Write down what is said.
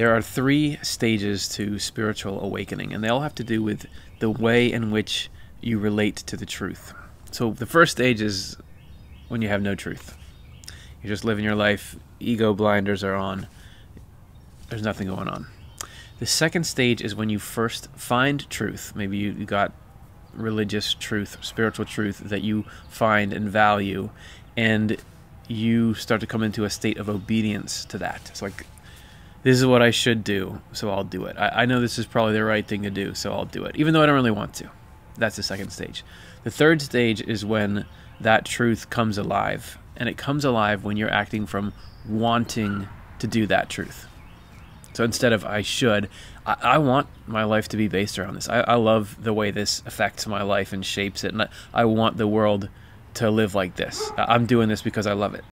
There are three stages to spiritual awakening, and they all have to do with the way in which you relate to the truth. So, the first stage is when you have no truth. You're just living your life, ego blinders are on, there's nothing going on. The second stage is when you first find truth. Maybe you, got religious truth, spiritual truth that you find and value, and you start to come into a state of obedience to that. It's like, this is what I should do, so I'll do it. I, I, know this is probably the right thing to do, so I'll do it, even though I don't really want to. That's the second stage. The third stage is when that truth comes alive, and it comes alive when you're acting from wanting to do that truth. So instead of I should, I, I want my life to be based around this. I, I, love the way this affects my life and shapes it, and I, I want the world to live like this. I'm doing this because I love it.